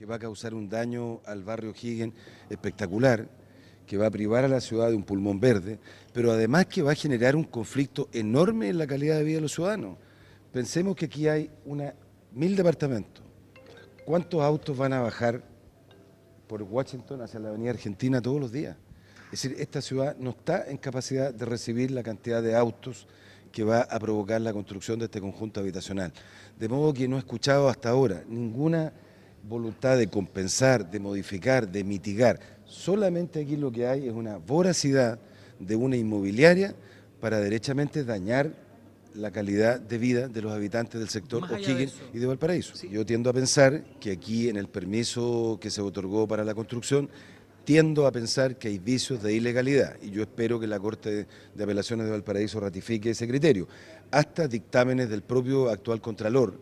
que va a causar un daño al barrio Higgins espectacular, que va a privar a la ciudad de un pulmón verde, pero además que va a generar un conflicto enorme en la calidad de vida de los ciudadanos. Pensemos que aquí hay una mil departamentos. ¿Cuántos autos van a bajar por Washington hacia la avenida Argentina todos los días? Es decir, esta ciudad no está en capacidad de recibir la cantidad de autos que va a provocar la construcción de este conjunto habitacional. De modo que no he escuchado hasta ahora ninguna voluntad de compensar, de modificar, de mitigar. Solamente aquí lo que hay es una voracidad de una inmobiliaria para derechamente dañar la calidad de vida de los habitantes del sector O'Higgins y de Valparaíso. Yo tiendo a pensar que aquí en el permiso que se otorgó para la construcción tiendo a pensar que hay vicios de ilegalidad y yo espero que la Corte de Apelaciones de Valparaíso ratifique ese criterio, hasta dictámenes del propio actual Contralor,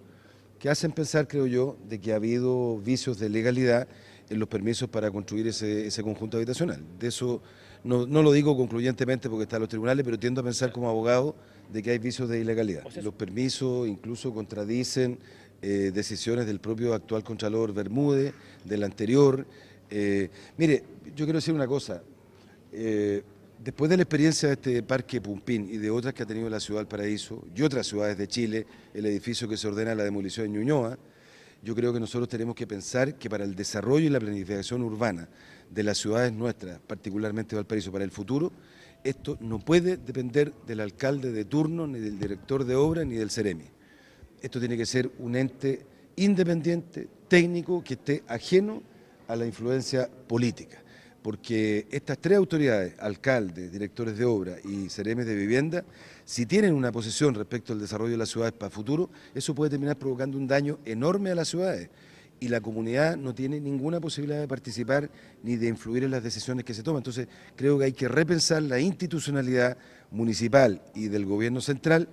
que hacen pensar, creo yo, de que ha habido vicios de legalidad en los permisos para construir ese, conjunto habitacional. De eso no, lo digo concluyentemente porque está en los tribunales, pero tiendo a pensar como abogado de que hay vicios de ilegalidad. los permisos incluso contradicen eh, decisiones del propio actual Contralor Bermúdez, del anterior, eh, mire, yo quiero decir una cosa. Eh, después de la experiencia de este parque Pumpín y de otras que ha tenido la ciudad del Paraíso y otras ciudades de Chile, el edificio que se ordena la demolición en Ñuñoa, yo creo que nosotros tenemos que pensar que para el desarrollo y la planificación urbana de las ciudades nuestras, particularmente Valparaíso, para el futuro, esto no puede depender del alcalde de turno, ni del director de obra, ni del CEREMI. Esto tiene que ser un ente independiente, técnico, que esté ajeno a la influencia política, porque estas tres autoridades, alcaldes, directores de obra y CRM de vivienda, si tienen una posición respecto al desarrollo de las ciudades para el futuro, eso puede terminar provocando un daño enorme a las ciudades y la comunidad no tiene ninguna posibilidad de participar ni de influir en las decisiones que se toman. Entonces, creo que hay que repensar la institucionalidad municipal y del gobierno central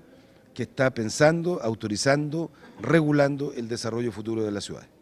que está pensando, autorizando, regulando el desarrollo futuro de las ciudades.